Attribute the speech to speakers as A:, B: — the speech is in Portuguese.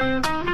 A: Música